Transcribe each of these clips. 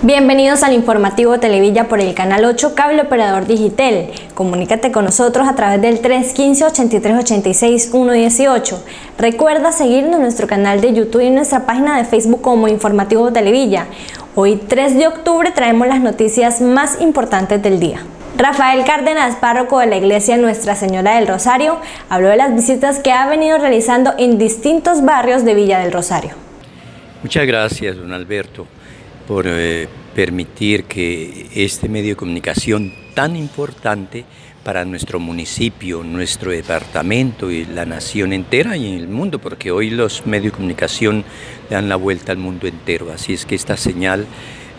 Bienvenidos al informativo Televilla por el canal 8 Cable Operador Digital. Comunícate con nosotros a través del 315-8386-118. Recuerda seguirnos en nuestro canal de YouTube y nuestra página de Facebook como Informativo Televilla. Hoy 3 de octubre traemos las noticias más importantes del día. Rafael Cárdenas, párroco de la iglesia Nuestra Señora del Rosario, habló de las visitas que ha venido realizando en distintos barrios de Villa del Rosario. Muchas gracias, don Alberto por eh, permitir que este medio de comunicación tan importante para nuestro municipio, nuestro departamento y la nación entera y el mundo, porque hoy los medios de comunicación dan la vuelta al mundo entero. Así es que esta señal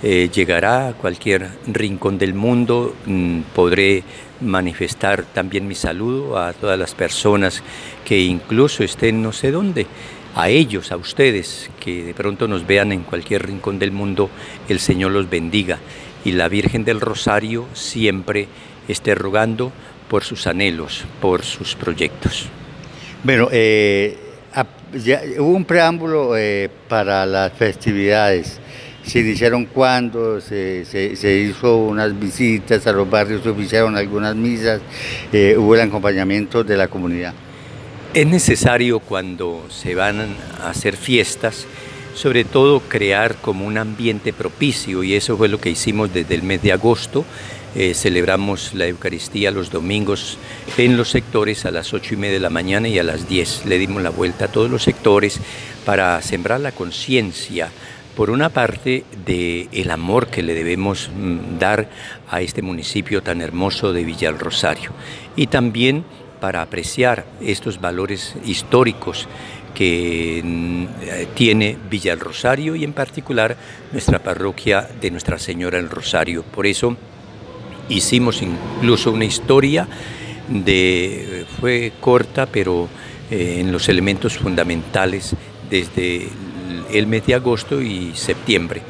eh, llegará a cualquier rincón del mundo. Mm, podré manifestar también mi saludo a todas las personas que incluso estén no sé dónde a ellos, a ustedes, que de pronto nos vean en cualquier rincón del mundo, el Señor los bendiga y la Virgen del Rosario siempre esté rogando por sus anhelos, por sus proyectos. Bueno, eh, hubo un preámbulo eh, para las festividades. Se iniciaron cuando, se, hizo unas visitas a los barrios, se oficiaron algunas misas, eh, hubo el acompañamiento de la comunidad. Es necesario cuando se van a hacer fiestas, sobre todo crear como un ambiente propicio y eso fue lo que hicimos desde el mes de agosto. Eh, celebramos la Eucaristía los domingos en los sectores a las ocho y media de la mañana y a las 10 le dimos la vuelta a todos los sectores para sembrar la conciencia por una parte del el amor que le debemos mm, dar a este municipio tan hermoso de Villa Rosario y también para apreciar estos valores históricos que mm, tiene Villa del Rosario y en particular nuestra parroquia de Nuestra Señora del Rosario. Por eso hicimos incluso una historia de fue corta pero eh, en los elementos fundamentales desde el mes de agosto y septiembre.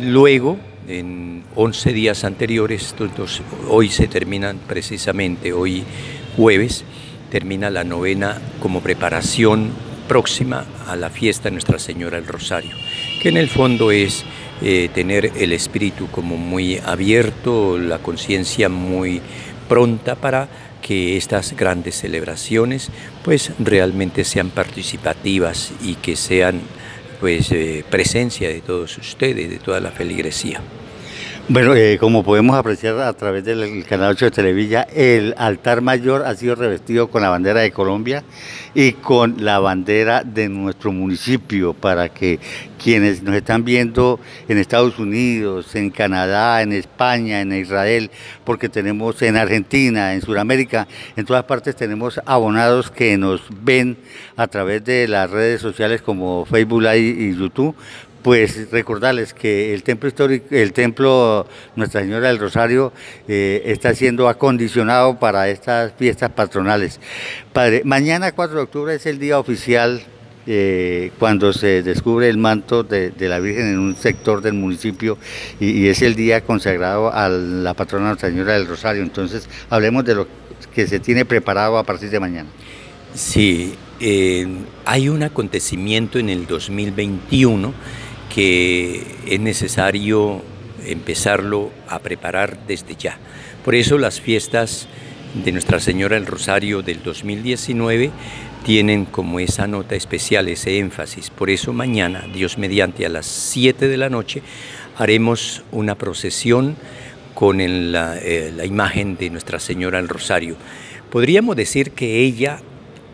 Luego, en 11 días anteriores, hoy se terminan precisamente, hoy jueves termina la novena como preparación próxima a la fiesta de Nuestra Señora del Rosario, que en el fondo es eh, tener el espíritu como muy abierto, la conciencia muy pronta para que estas grandes celebraciones pues realmente sean participativas y que sean pues eh, presencia de todos ustedes, de toda la feligresía. Bueno, eh, como podemos apreciar a través del canal 8 de Televilla, el altar mayor ha sido revestido con la bandera de Colombia y con la bandera de nuestro municipio para que quienes nos están viendo en Estados Unidos, en Canadá, en España, en Israel, porque tenemos en Argentina, en Sudamérica, en todas partes tenemos abonados que nos ven a través de las redes sociales como Facebook Live y YouTube pues recordarles que el templo histórico, el templo Nuestra Señora del Rosario eh, está siendo acondicionado para estas fiestas patronales. Padre, mañana 4 de octubre es el día oficial eh, cuando se descubre el manto de, la Virgen en un sector del municipio y, es el día consagrado a la patrona Nuestra Señora del Rosario. Entonces, hablemos de lo que se tiene preparado a partir de mañana. Sí, eh, hay un acontecimiento en el 2021 que es necesario empezarlo a preparar desde ya. Por eso las fiestas de Nuestra Señora del Rosario del 2019 tienen como esa nota especial, ese énfasis. Por eso mañana, Dios mediante, a las 7 de la noche, haremos una procesión con la, eh, la imagen de Nuestra Señora del Rosario. Podríamos decir que ella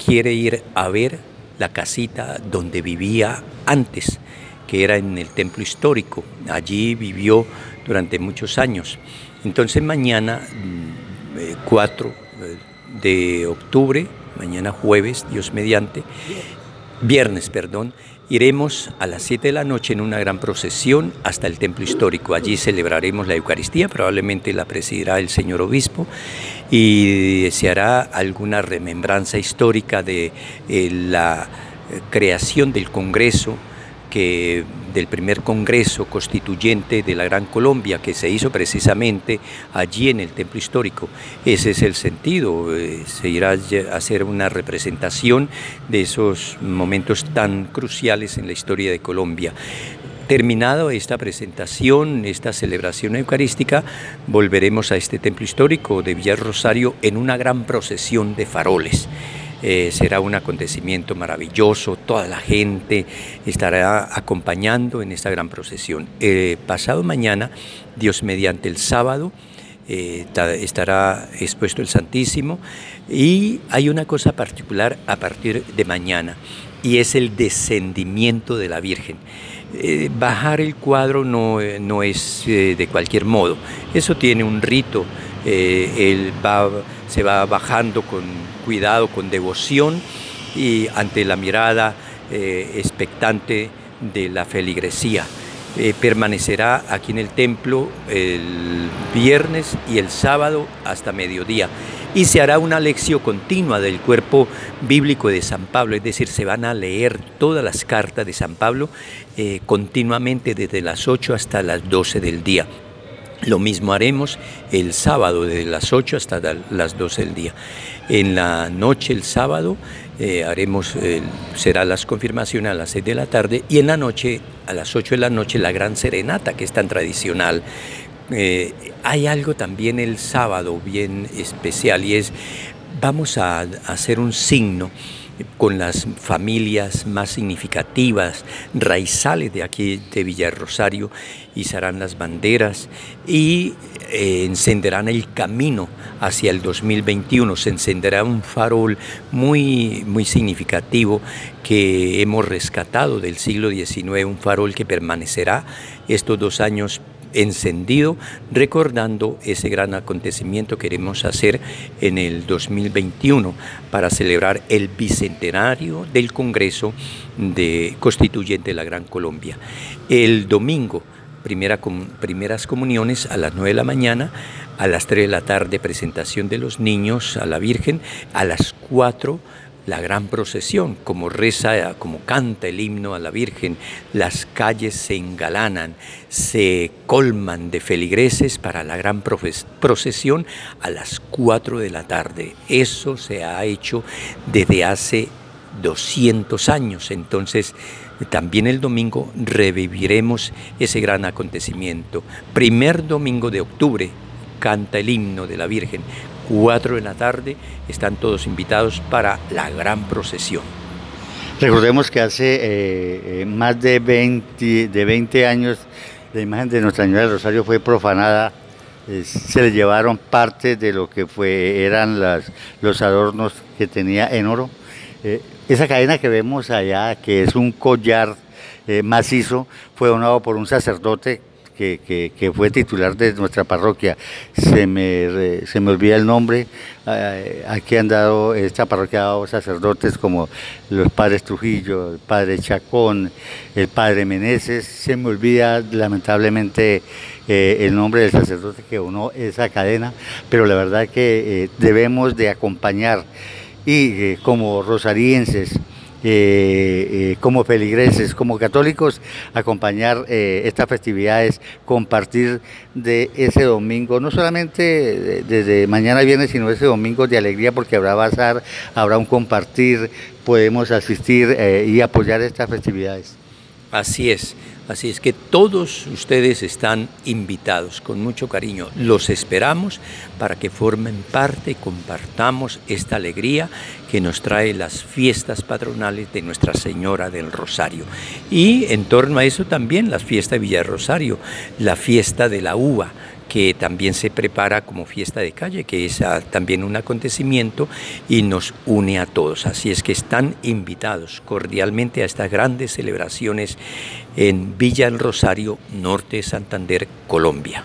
quiere ir a ver la casita donde vivía antes que era en el templo histórico. Allí vivió durante muchos años. Entonces mañana, 4 mm, eh, eh, de octubre, mañana jueves, Dios mediante, viernes, perdón, iremos a las 7 de la noche en una gran procesión hasta el templo histórico. Allí celebraremos la Eucaristía, probablemente la presidirá el señor obispo y se hará alguna remembranza histórica de eh, la creación del Congreso del primer Congreso Constituyente de la Gran Colombia, que se hizo precisamente allí en el Templo Histórico. Ese es el sentido, eh, se irá a hacer una representación de esos momentos tan cruciales en la historia de Colombia. Terminado esta presentación, esta celebración eucarística, volveremos a este templo histórico de Villar Rosario en una gran procesión de faroles. Eh, será un acontecimiento maravilloso, toda la gente estará acompañando en esta gran procesión. Eh, pasado mañana, Dios mediante el sábado, eh, estará expuesto el Santísimo y hay una cosa particular a partir de mañana y es el descendimiento de la Virgen. bajar el cuadro no, no es de cualquier modo, eso tiene un rito, él va se va bajando con cuidado, con devoción y ante la mirada eh, expectante de la feligresía. Eh, permanecerá aquí en el templo el viernes y el sábado hasta mediodía y se hará una lección continua del cuerpo bíblico de San Pablo, es decir, se van a leer todas las cartas de San Pablo eh, continuamente desde las 8 hasta las 12 del día. Lo mismo haremos el sábado desde las 8 hasta las 12 del día. En la noche, el sábado, eh, haremos, será las confirmaciones a las 6 de la tarde y en la noche, a las 8 de la noche, la gran serenata, que es tan tradicional. Eh, hay algo también el sábado bien especial y es, vamos a hacer un signo con las familias más significativas, raizales de aquí de Villarrosario, izarán las banderas y eh, encenderán el camino hacia el 2021. Se encenderá un farol muy, muy significativo que hemos rescatado del siglo XIX, un farol que permanecerá estos dos años encendido, recordando ese gran acontecimiento que queremos hacer en el 2021 para celebrar el bicentenario del Congreso de Constituyente de la Gran Colombia. El domingo, primera, primeras comuniones a las 9 de la mañana, a las 3 de la tarde presentación de los niños a la Virgen, a las 4 la gran procesión, como reza, como canta el himno a la Virgen, las calles se engalanan, se colman de feligreses para la gran procesión a las 4 de la tarde. Eso se ha hecho desde hace 200 años, entonces también el domingo reviviremos ese gran acontecimiento. Primer domingo de octubre canta el himno de la Virgen 4 de la tarde, están todos invitados para la gran procesión. Recordemos que hace eh, eh, más de 20, de 20 años la imagen de Nuestra Señora del Rosario fue profanada, eh, se le llevaron parte de lo que fue, eran los adornos que tenía en oro. esa cadena que vemos allá, que es un collar macizo, fue donado por un sacerdote que, fue titular de nuestra parroquia, se me, se me olvida el nombre, eh, aquí han dado, esta parroquia ha dado sacerdotes como los padres Trujillo, el padre Chacón, el padre Meneses, se me olvida lamentablemente eh, el nombre del sacerdote que unó esa cadena, pero la verdad que eh, debemos de acompañar. Y como rosarienses, eh, eh, como feligreses, como católicos, acompañar eh, estas festividades, compartir de ese domingo, no solamente desde mañana viernes, sino ese domingo de alegría, porque habrá bazar, habrá un compartir, podemos asistir y apoyar estas festividades. Así es. Así es que todos ustedes están invitados con mucho cariño. Los esperamos para que formen parte y compartamos esta alegría que nos trae las fiestas patronales de Nuestra Señora del Rosario. Y en torno a eso también la fiesta de Villa Rosario, la fiesta de la uva que también se prepara como fiesta de calle, que es ah, también un acontecimiento y nos une a todos. Así es que están invitados cordialmente a estas grandes celebraciones en Villa El Rosario, norte de Santander, Colombia.